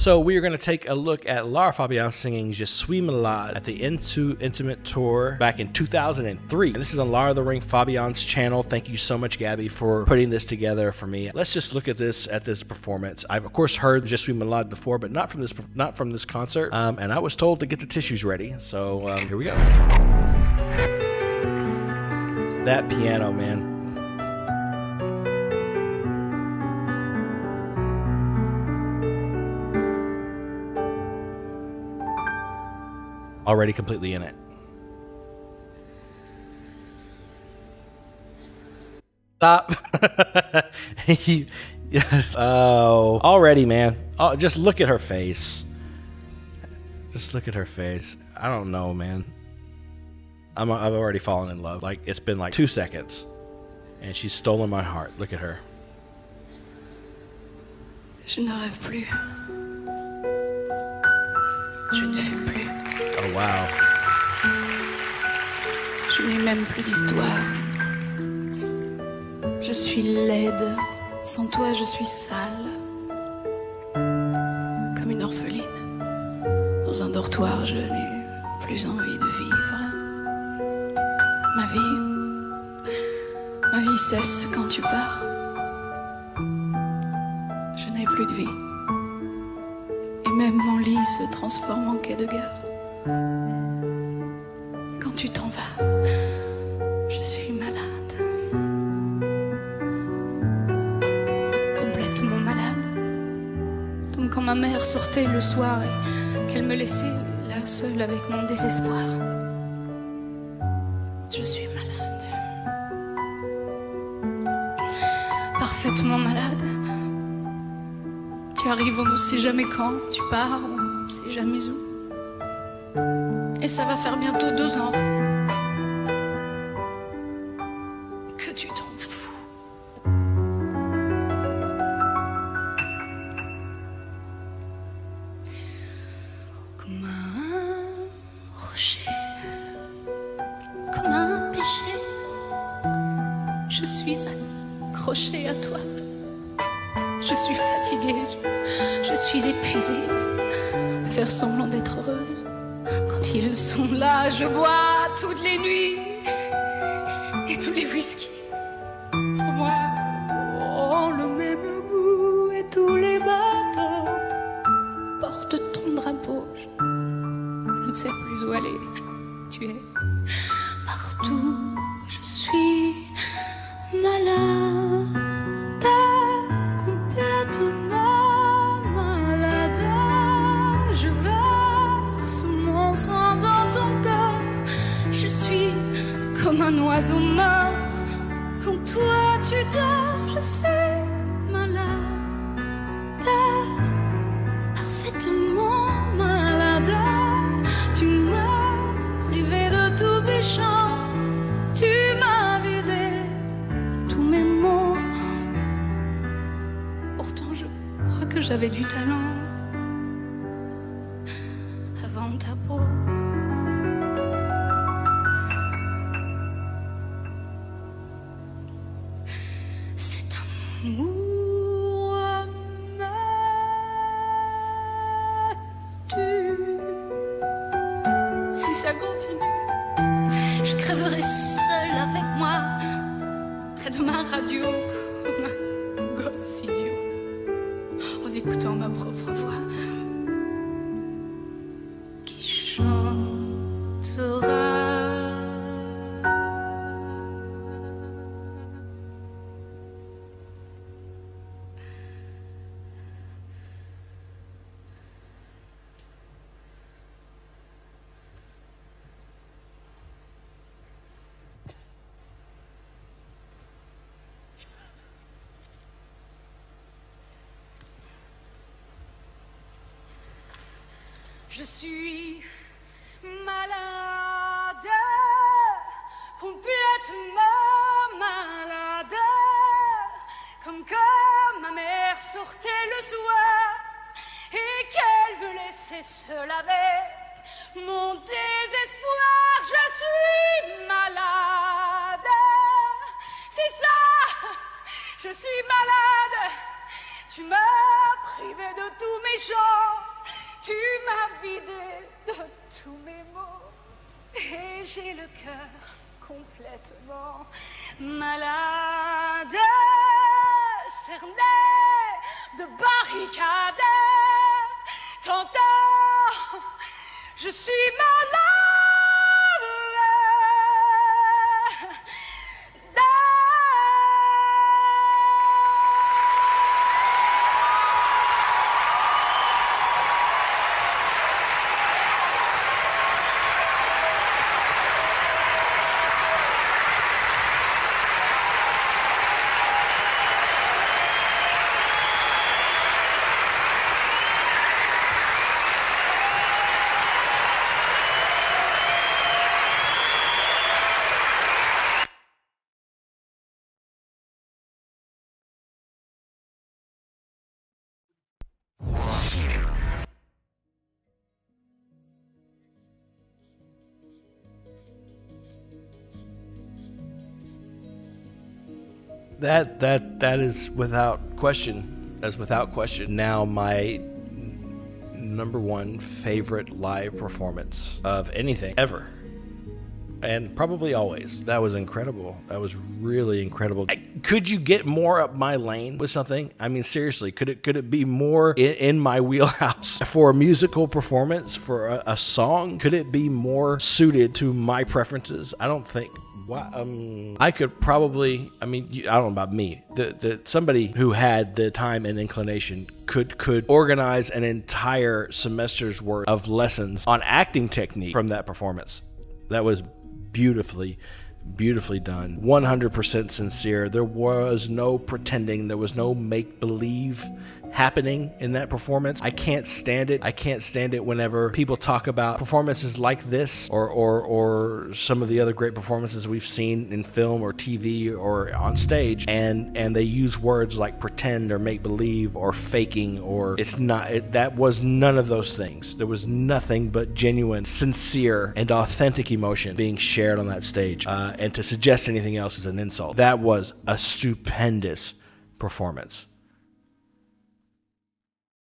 So we are going to take a look at Lara Fabian singing Je suis malade at the Into Intimate Tour back in 2003. This is on Lara the Ring Fabian's channel. Thank you so much, Gabby, for putting this together for me. Let's just look at this at this performance. I've of course heard Je suis malade before, but not from this not from this concert. Um, and I was told to get the tissues ready. So um, here we go. That piano, man. Already completely in it. Stop. oh, already, man. Oh, just look at her face. Just look at her face. I don't know, man. I'm, I've already fallen in love. Like, it's been like two seconds. And she's stolen my heart. Look at her. Je ne rêve plus. Je Je n'ai même plus d'histoire. Je suis laide. Sans toi, je suis sale. Comme une orpheline. Dans un dortoir, je n'ai plus envie de vivre. Ma vie. Ma vie cesse quand tu pars. Je n'ai plus de vie. Et même mon lit se transforme en quai de gare. Quand tu t'en vas, je suis malade. Complètement malade. Comme quand ma mère sortait le soir et qu'elle me laissait là seule avec mon désespoir. Je suis malade. Parfaitement malade. Tu arrives, on ne sait jamais quand. Tu pars, on ne sait jamais où. Et ça va faire bientôt deux ans que tu t'en fous. Comme un rocher, comme un péché, je suis accrochée à toi. Je suis fatiguée, je, suis épuisée de faire semblant d'être heureuse. Ils sont là, je bois toutes les nuits et tous les whisky. Pour moi, ont le même goût et tous les bateaux portent ton drapeau. Je ne sais plus où aller. Tu es partout. Je suis malade, un oiseau mort. Quand toi tu dors, je suis malade, parfaitement malade. Tu m'as privé de tout péchant. Tu m'as vidé tous mes mots. Pourtant, je crois que j'avais du talent avant ta peau. Je crèverai seule avec moi, près de ma radio, comme un gosse en écoutant ma propre voix Je suis malade, complètement malade, comme quand ma mère sortait le soir et qu'elle me laissait seule avec mon désespoir. Je suis malade, c'est ça, je suis malade. Tu m'as privé de tous mes chants. Tu m'as vidé de tous mes mots et j'ai le cœur complètement malade, cerné de barricades. Tantôt, je suis malade. That that that is without question. That's without question. Now my number one favorite live performance of anything ever. And probably always. That was incredible. That was really incredible. I, could you get more up my lane with something? I mean, seriously, could it could it be more in, in my wheelhouse for a musical performance for a, a song? Could it be more suited to my preferences? I don't think um, I could probably. I mean, I don't know about me. The, the somebody who had the time and inclination could could organize an entire semester's worth of lessons on acting technique from that performance. That was beautifully beautifully done 100% sincere there was no pretending there was no make believe happening in that performance. I can't stand it. I can't stand it whenever people talk about performances like this or or or some of the other great performances we've seen in film or TV or on stage and and they use words like pretend or make believe or faking or it's not it, that was none of those things. There was nothing but genuine, sincere and authentic emotion being shared on that stage. Uh, and to suggest anything else is an insult. That was a stupendous performance